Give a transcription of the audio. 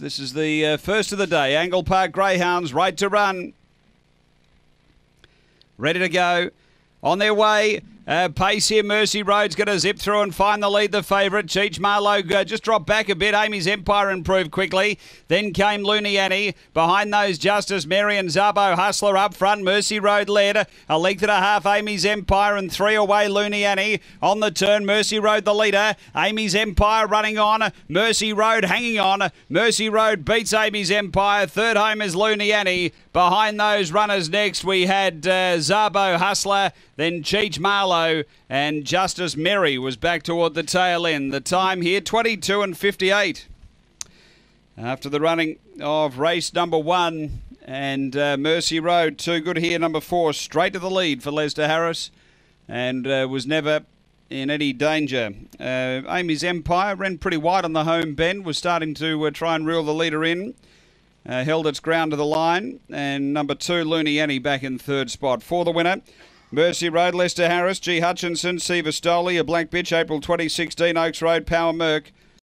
This is the uh, first of the day. Angle Park Greyhounds, right to run. Ready to go. On their way. Uh, pace here, Mercy Road's going to zip through and find the lead, the favourite. Cheech Marlowe uh, just dropped back a bit. Amy's Empire improved quickly. Then came Looney Annie. Behind those, Justice Mary and Zabo Hustler up front. Mercy Road led. A length and a half, Amy's Empire, and three away, Looney Annie. On the turn, Mercy Road the leader. Amy's Empire running on. Mercy Road hanging on. Mercy Road beats Amy's Empire. Third home is Looney Annie. Behind those runners next, we had uh, Zabo Hustler, then Cheech Marlowe, and Justice Mary was back toward the tail end. The time here, 22 and 58. After the running of race number one and uh, Mercy Road, too good here, number four, straight to the lead for Lester Harris, and uh, was never in any danger. Uh, Amy's Empire ran pretty wide on the home bend, was starting to uh, try and reel the leader in. Uh, held its ground to the line, and number two, Looney Annie, back in third spot. For the winner, Mercy Road, Lester Harris, G. Hutchinson, Siva Stoley, a Black Bitch, April 2016, Oaks Road, Power Merc,